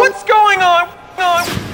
What's going on? on?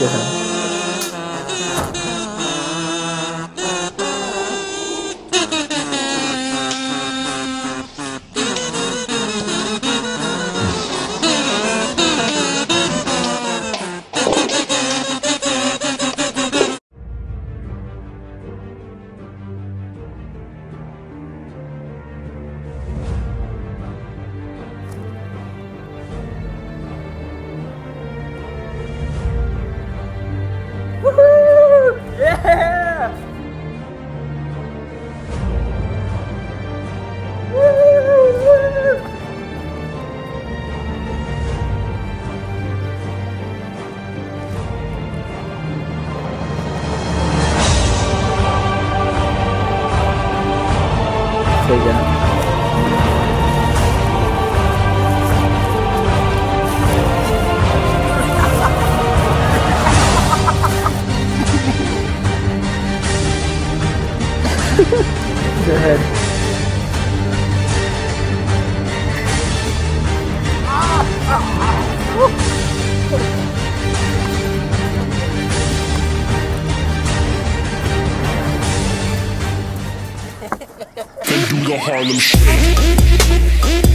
Yeah. figure. Go ahead. go Harlem Shake.